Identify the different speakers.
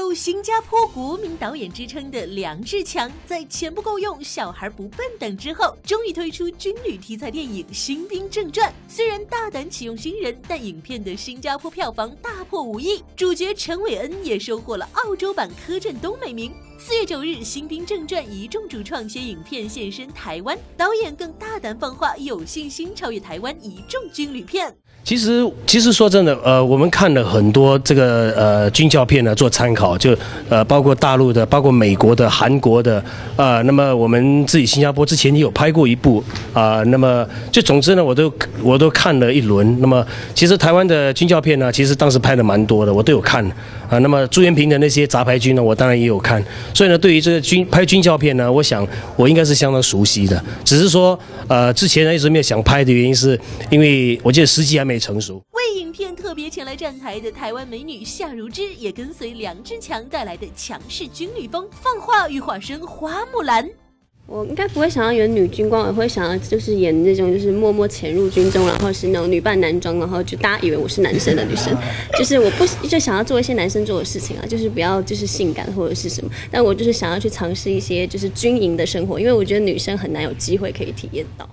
Speaker 1: 有新加坡国民导演之称的梁志强，在钱不够用、小孩不笨等之后，终于推出军旅题材电影《新兵正传》。虽然大胆启用新人，但影片的新加坡票房大破五亿，主角陈伟恩也收获了澳洲版柯震东美名。四月九日，《新兵正传》一众主创携影片现身台湾，导演更大胆放话，有信心超越台湾一众军旅片。
Speaker 2: 其实，其实说真的，呃，我们看了很多这个呃军教片呢，做参考，就呃包括大陆的，包括美国的、韩国的，啊，那么我们自己新加坡之前也有拍过一部啊，那么就总之呢，我都我都看了一轮。那么其实台湾的军教片呢，其实当时拍的蛮多的，我都有看啊。那么朱元平的那些杂牌军呢，我当然也有看。所以呢，对于这个军拍军教片呢，我想我应该是相当熟悉的。只是说，呃，之前呢一直没有想拍的原因，是因为我记得时机还没成熟。
Speaker 1: 为影片特别前来站台的台湾美女夏如芝，也跟随梁志强带来的强势军旅风，放话欲化身花木兰。
Speaker 3: 我应该不会想要演女军官，我会想要就是演那种就是默默潜入军中，然后是那种女扮男装，然后就大家以为我是男生的女生，就是我不就想要做一些男生做的事情啊，就是不要就是性感或者是什么，但我就是想要去尝试一些就是军营的生活，因为我觉得女生很难有机会可以体验到。